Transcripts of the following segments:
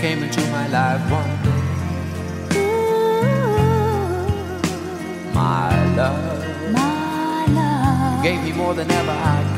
came into my life one day. My love, my love, gave me more than ever I could.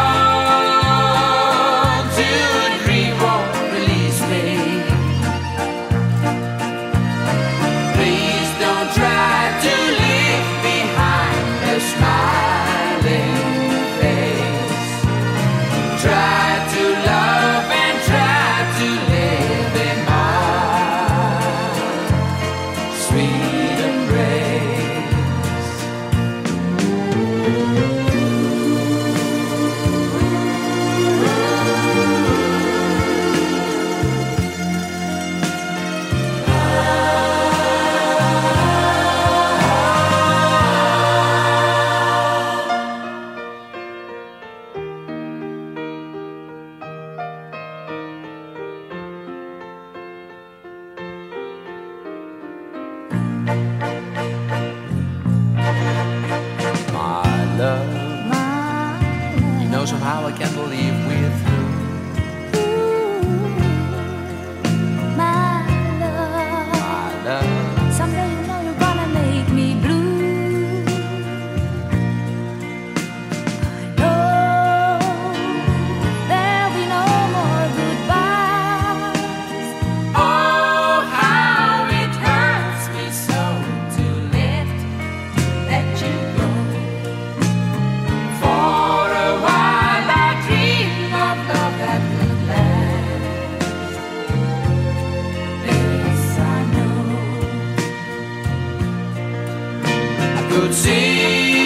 could see